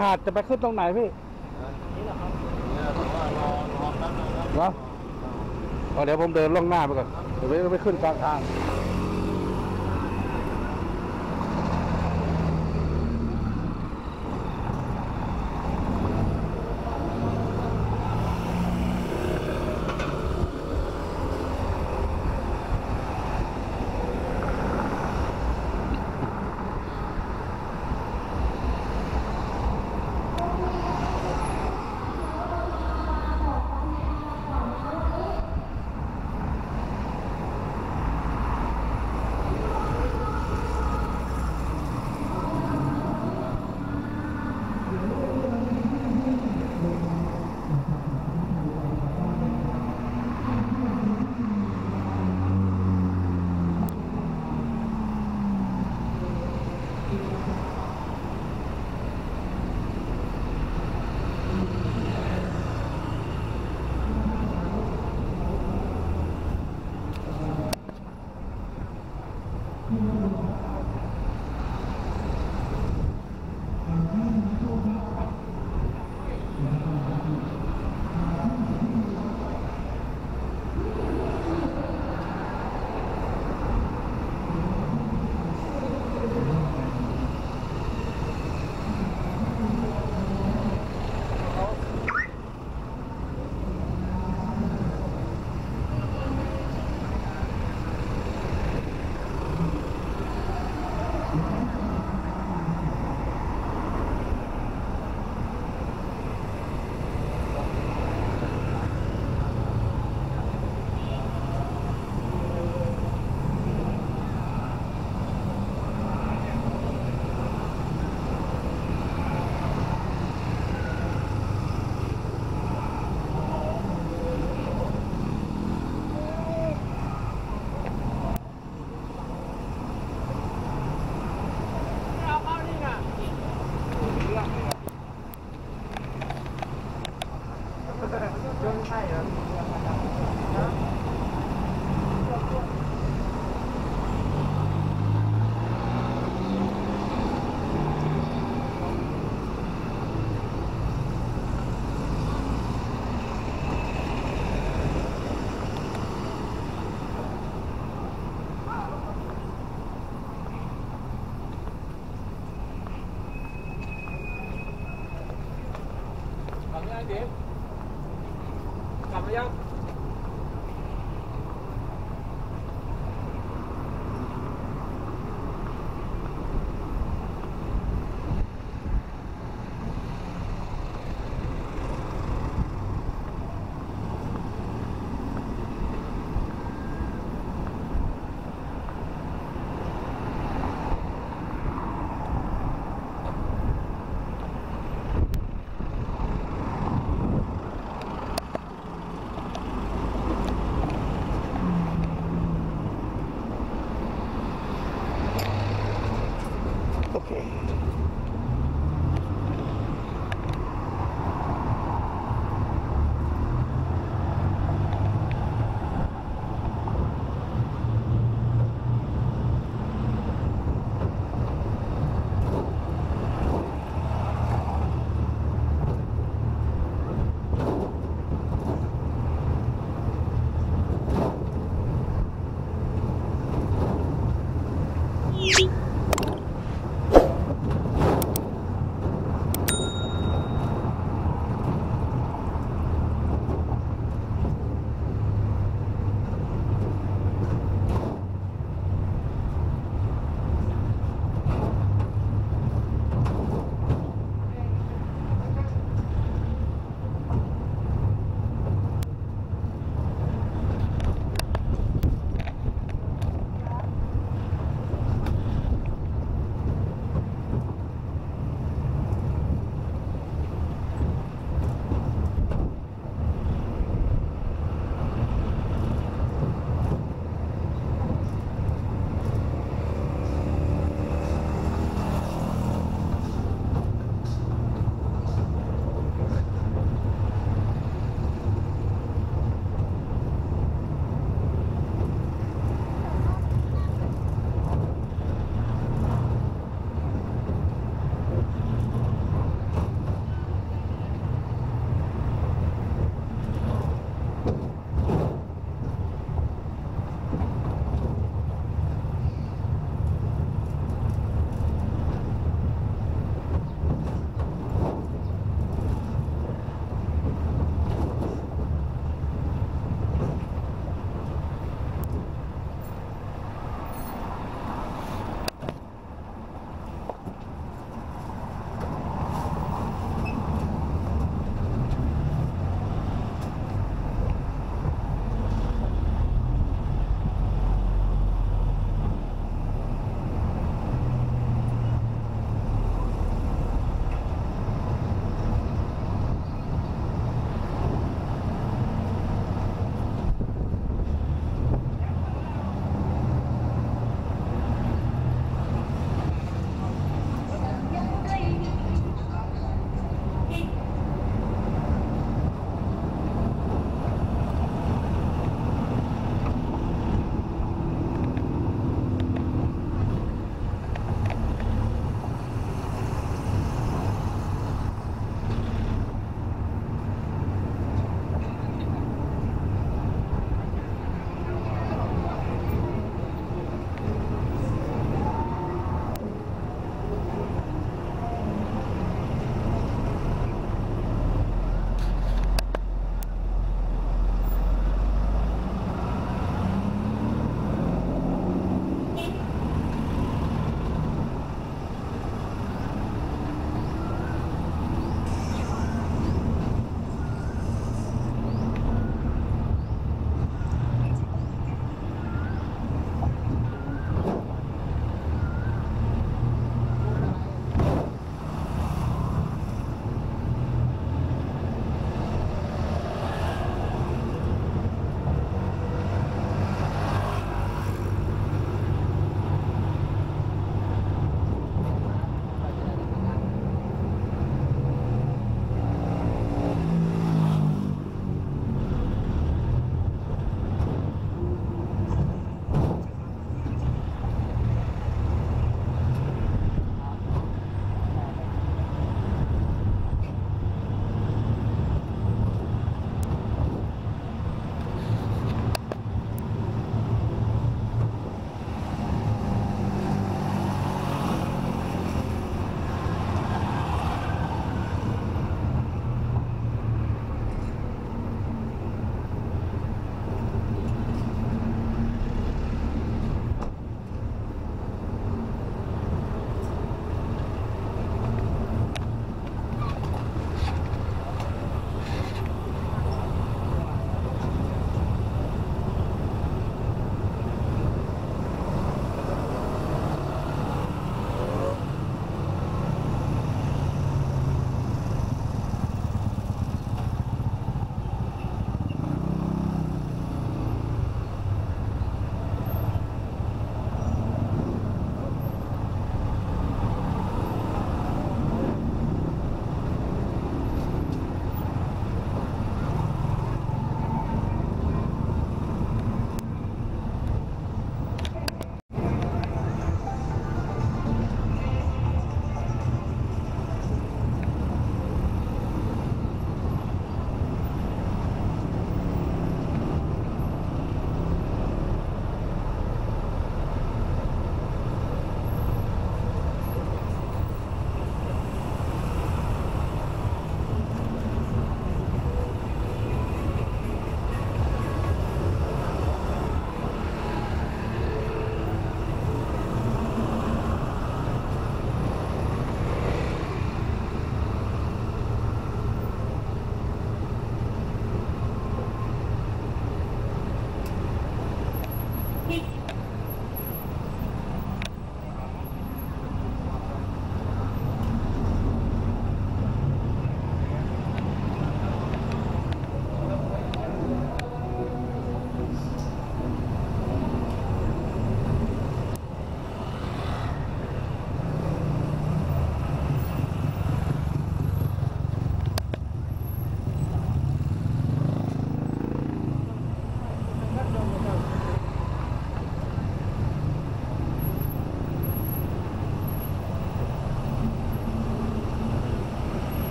หาดจะไปขึ้นตรงไหนพี่เนี่ยแต่ว่ารอรอแป๊บนึงครับเหรอเอาเดี๋ยวผมเดินล่องหน้าไปก่อนเดี๋ยวไปไปขึ้นกลางทาง 停怎么样。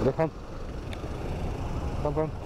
Oder komm. Komm, komm.